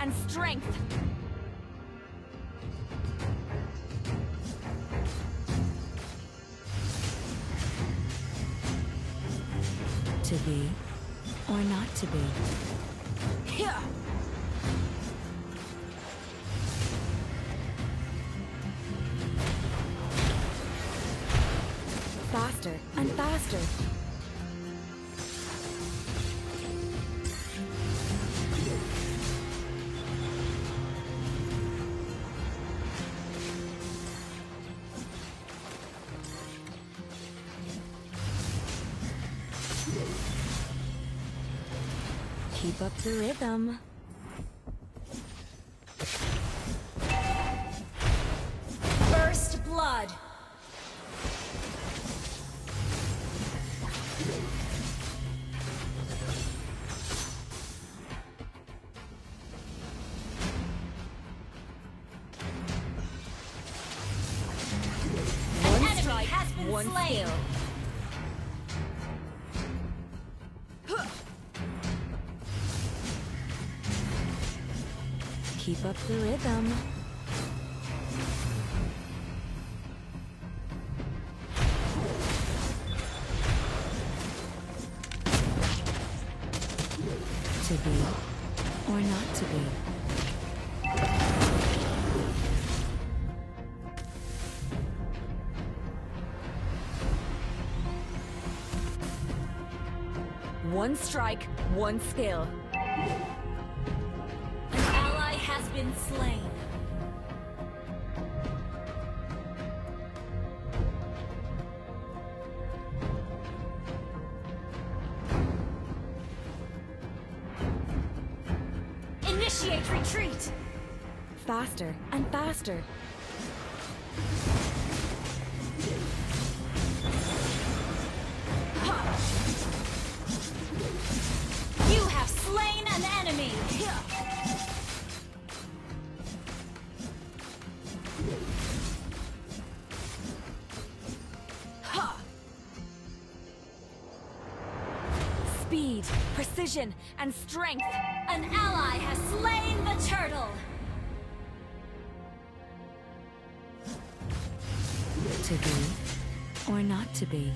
And strength. To be or not to be. Here. Keep up the rhythm. First Blood! One enemy strike, has been one slain. skill. Keep up the rhythm. To be or not to be. One strike, one skill. Faster. You have slain an enemy! Speed, precision, and strength. An ally has slain the turtle! Or not to be.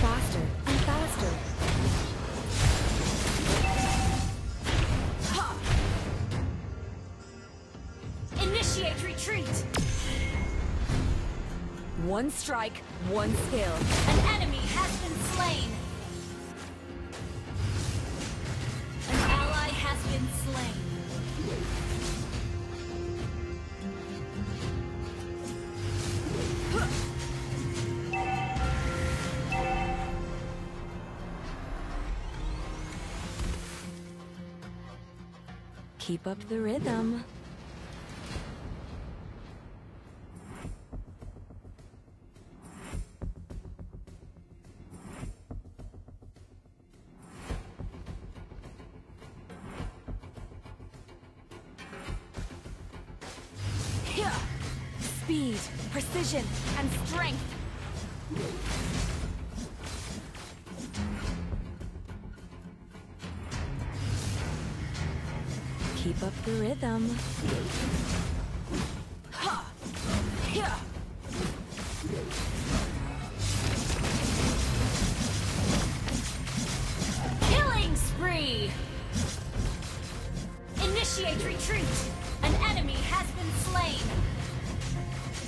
Faster and faster. Initiate retreat! One strike, one skill. Keep up the rhythm. Speed, precision, and strength. Keep up the rhythm. Killing spree! Initiate retreat! An enemy has been slain!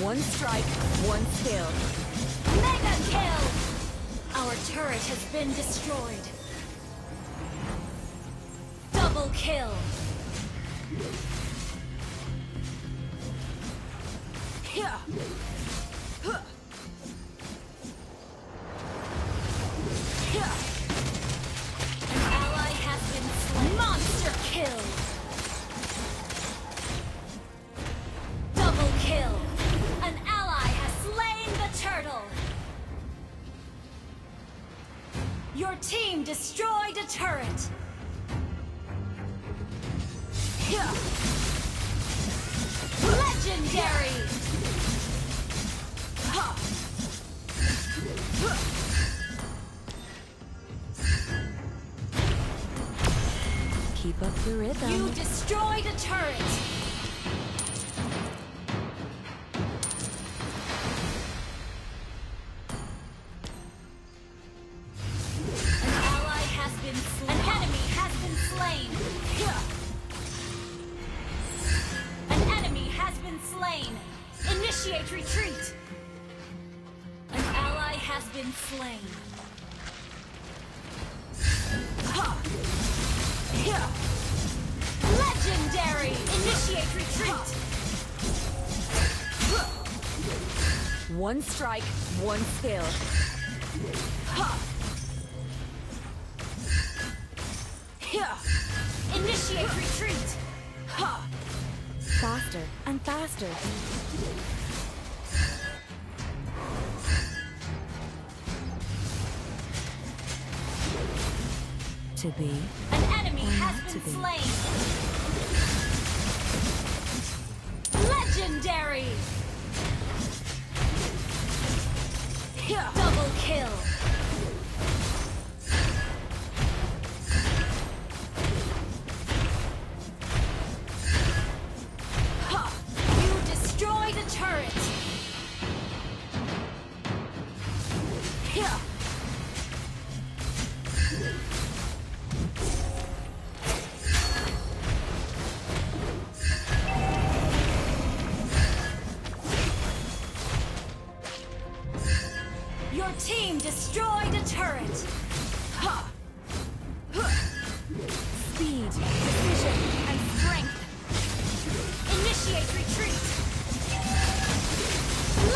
One strike, one kill. Mega kill! Our turret has been destroyed. Double kill! Here! Keep up the rhythm. You destroyed a turret! One strike, one skill. Ha. Here. Initiate retreat. Ha. Faster and faster. To be An enemy has been be. slain. Legendary! Double kill. Destroyed a turret. Ha. Speed, precision, and strength. Initiate retreat.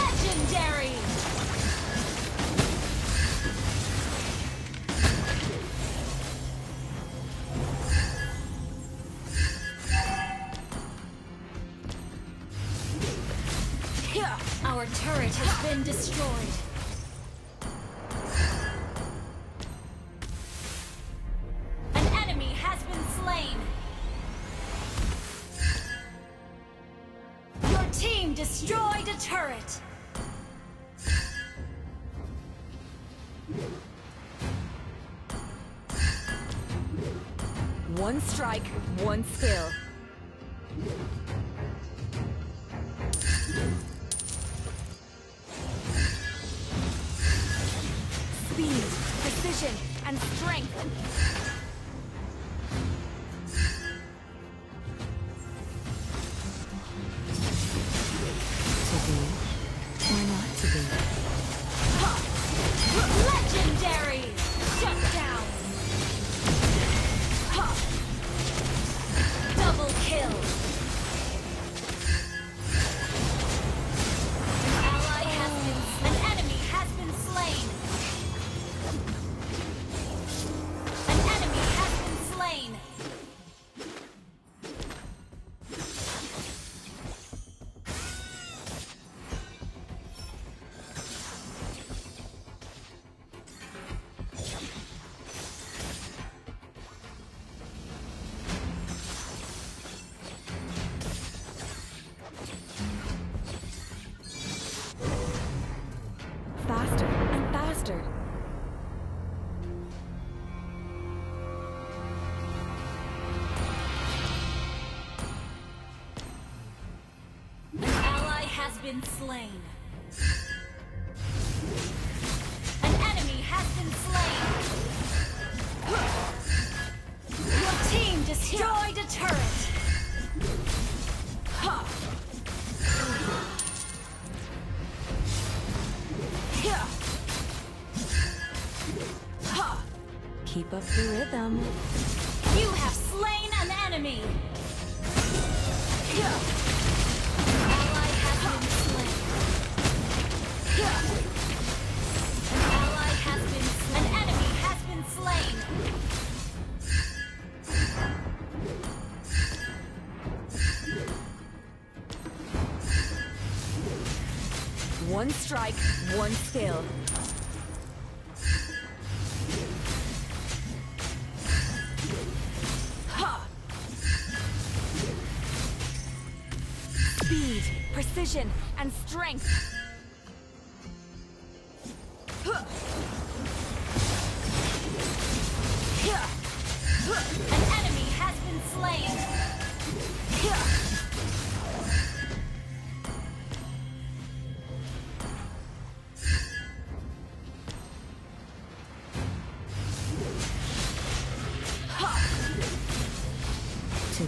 Legendary! Our turret has been destroyed. And strength. been slain. An enemy has been slain. Your team destroyed a turret. Keep up the rhythm. You have slain an enemy! Strike, one skill. Speed, precision, and strength.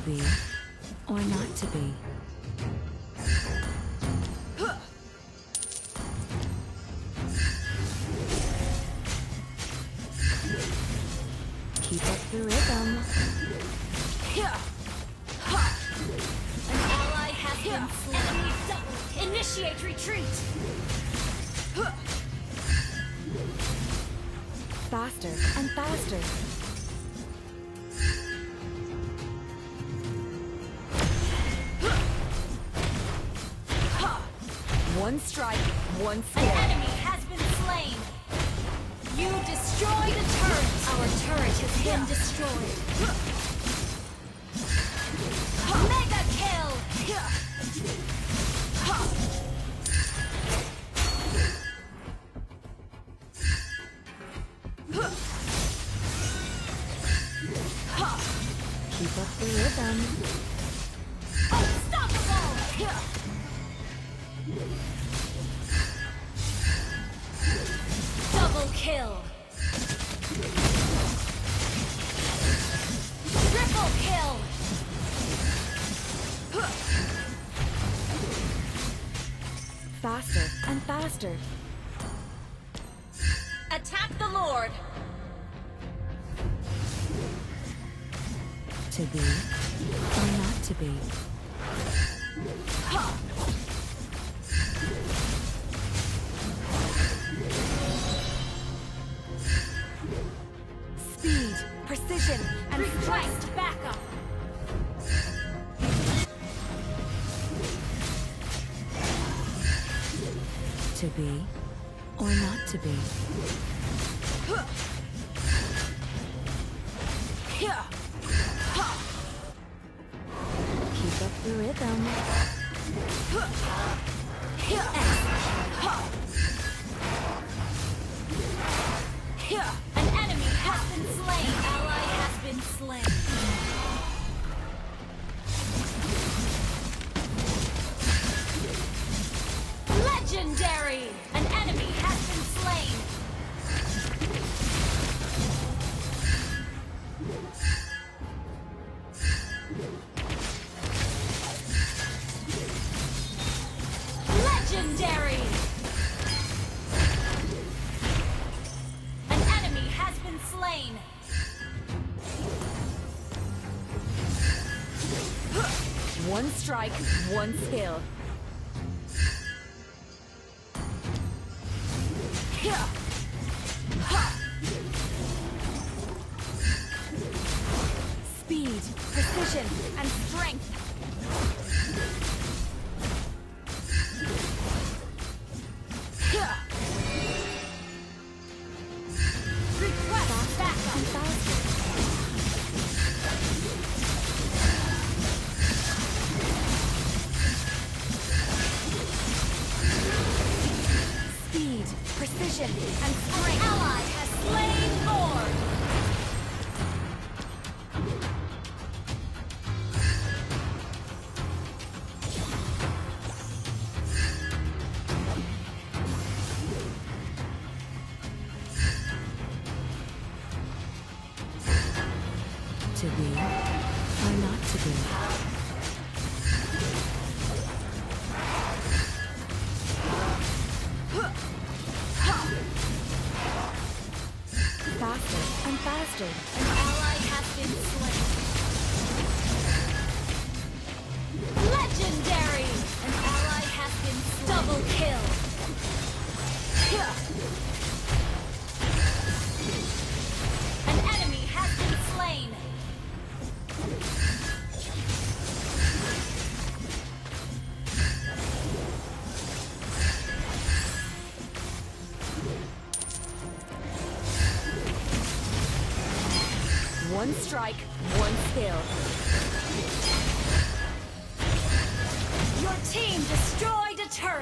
Be, or not to be. Keep up the rhythm. An ally has been slain. Initiate retreat. Faster and faster. Strike, one An enemy has been slain. You destroyed a turret. Our turret has been destroyed. Mega kill. Keep up the rhythm. Unstoppable. To be, or not to be. Speed, precision, and Request backup. to be, or not to be. Keep up the rhythm. An enemy has been slain. Ally has been slain. Strike, one skill. Speed, precision, and strength.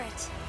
it.